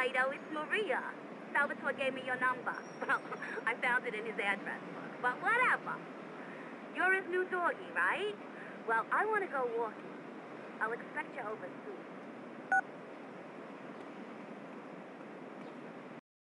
It's Maria. Salvatore gave me your number. Well, I found it in his address book. But whatever. You're his new doggy, right? Well, I want to go walking. I'll expect you over soon.